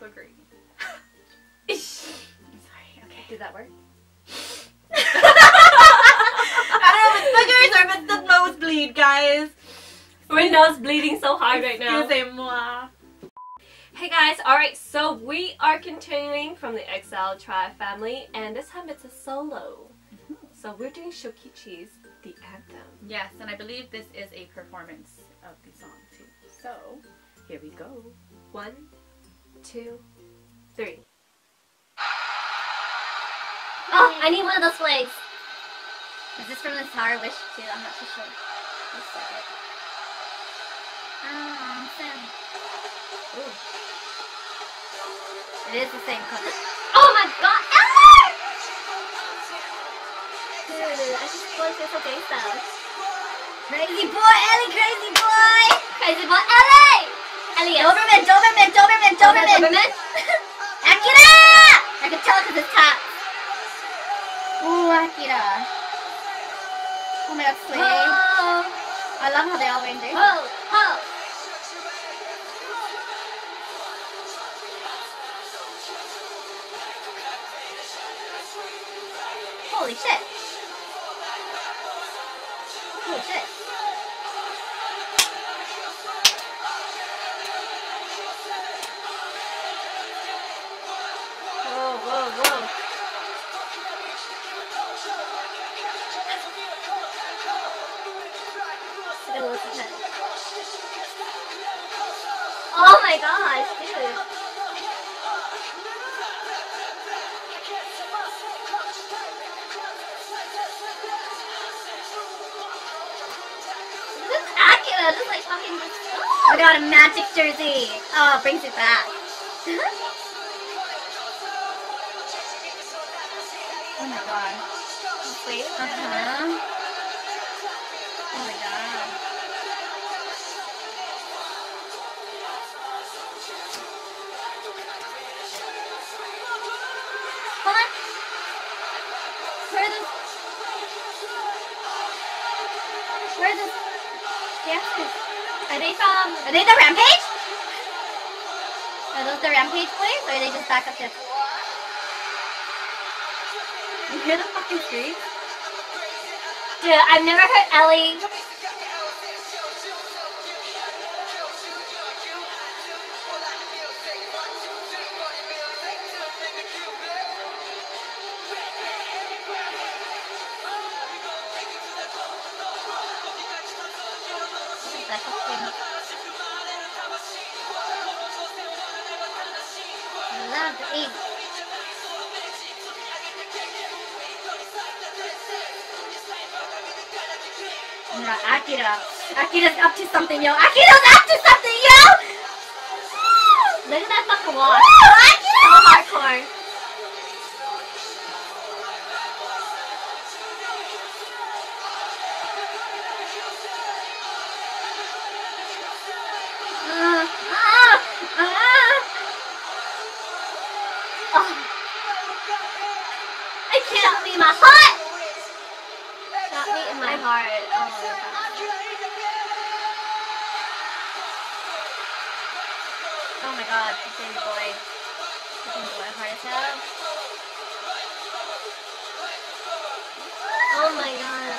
boogery. Sorry, okay. Did that work? I don't know if it's boogers or if it's the nosebleed, guys. My nose bleeding so hard right now. Excusez-moi. Hey guys, alright, so we are continuing from the Exile Tribe family, and this time it's a solo. Mm-hmm. So we're doing Shokichi's The Anthem. Yes, and I believe this is a performance of the song too. So, here we go. One, two, three. Oh, I need one of those flags. Is this from the Tower Wish too? I'm not too sure. Let's check. Um, Ooh. It is the same color. Oh my god! ELLY! Dude, I just want to say stuff. Crazy boy, ELLY, crazy boy! Crazy boy, ELLY! ELLY, Doberman, Doberman, Doberman, Doberman! Doberman? Akira! I can tell because it's top. Ooh, Akira. Oh my god, slay. I love how they all Ho, ho. Holy shit. Oh my gosh, dude. This is Akira, this is like fucking. Oh, I got a magic jersey. Oh, it brings it back. oh my god. Wait, uh huh. Oh my god. Hold on. The Where are the dancers? Are they from Are they the Rampage? Are those the Rampage boys or are they just back up there? You hear the fucking scream? Dude, I've never heard ELLY That's a thing. I love my god, Akira. Akira's up to something, yo. Akira's up to something, yo! Look at that fucking walk. Akira! So hardcore. Heart. Oh my god. Oh my god, the baby boy. The baby boy heart attack. Oh my god.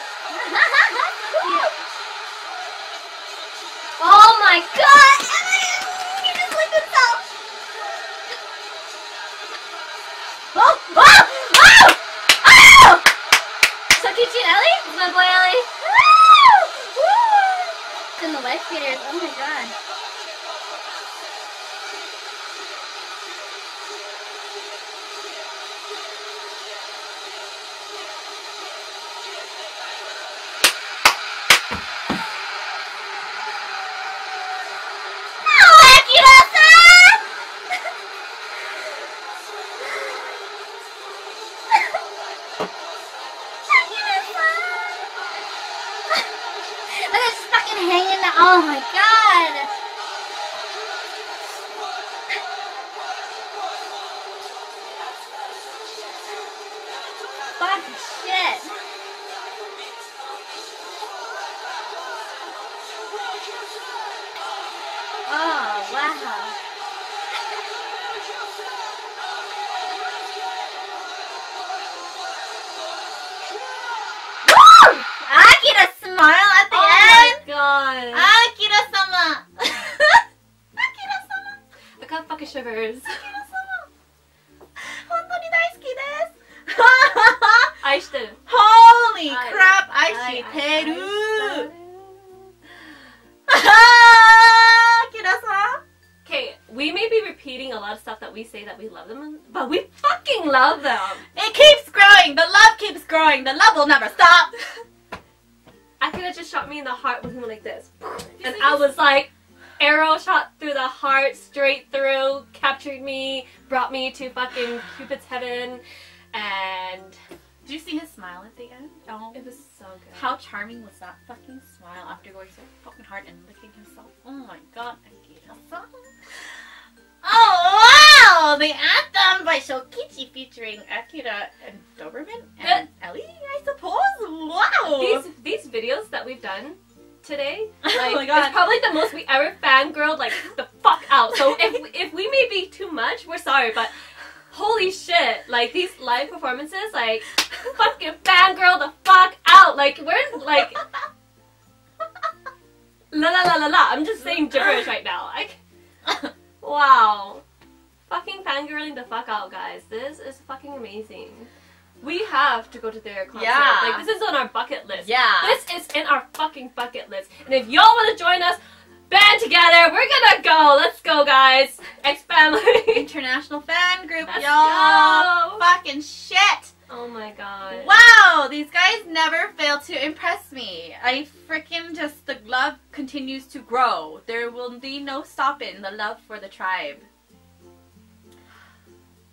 oh my god! In fucking hanging out. Oh my god. Fuck shit. Oh wow. I got fucking shivers. Akira-sama! 本当に大好きです。愛してる。 Holy はい crap! はい愛してる。愛してる Akira-san! Okay, we may be repeating a lot of stuff that we say that we love them, but we fucking love them. It keeps growing. The love keeps growing. The love will never stop. Akira just shot me in the heart when he went like this. And I was like, arrow shot through the heart, straight through, captured me, brought me to fucking Cupid's heaven, and Did you see his smile at the end? Oh. it was so good. How charming was that fucking smile after going so fucking hard and licking himself? Oh my god, Akira-san. Oh wow! The anthem by Shokichi featuring Akira and Doberman and ELLY, I suppose. Wow! these these videos that we've done today, Oh my God. it's probably the most we ever fangirled like the fuck out. So if if we may be too much, we're sorry, but holy shit, like these live performances, like fucking fangirl the fuck out. Like we're like la la la la la. I'm just saying gibberish right now. Like wow, fucking fangirling the fuck out, guys. This is fucking amazing. We have to go to their concert. Yeah. Like this is on our bucket list. yeah. This is in our fucking bucket list. And if y'all want to join us, band together, we're gonna go. Let's go, guys. X family. International fan group, Let's y'all. go. Fucking shit. Oh my god. Wow, these guys never fail to impress me. I freaking just, the love continues to grow. There will be no stopping the love for the tribe.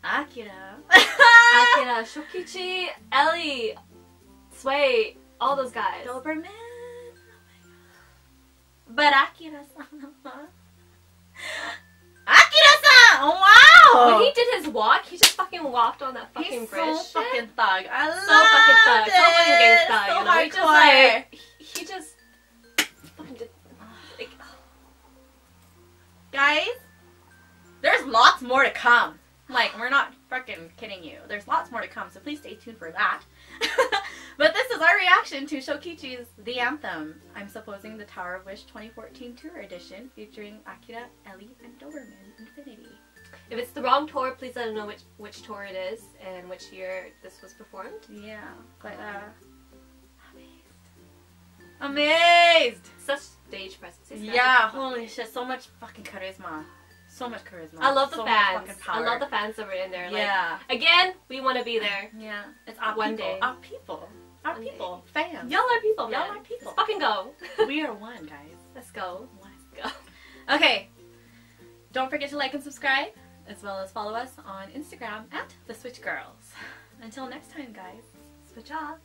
Akira. Akira, Shokichi, ELLY, Sway, all those guys. Doberman. Oh my god. But Akira-san. Akira-san! Wow! When he did his walk, he just fucking walked on that fucking He's bridge. so shit. fucking thug. I so fucking thug, loved so fucking it. gangsta, So you know. He just like he, he just fucking did like guys, there's lots more to come. Like, we're not fucking kidding you. There's lots more to come, so please stay tuned for that. but this is our reaction to Shokichi's The Anthem. I'm supposing the Tower of Wish 2014 Tour Edition featuring Akira, ELLY, and Doberman Infinity. if it's the wrong tour, please let us know which which tour it is and which year this was performed. Yeah, but uh, amazed. Amazed! Such stage presence. Yeah, holy shit, so much fucking charisma. So much charisma. I love the so fans. Much fucking I love the fans that were in there. Like, Yeah. again, we want to be there. Yeah, it's our One people. day. Our people. Our One people. Fans. Y'all are people. Y'all are people. Let's fucking go. we are one, guys. Let's go. Let's go. Okay. Don't forget to like and subscribe, as well as follow us on Instagram at The Switch Girls. Until next time, guys. Switch off.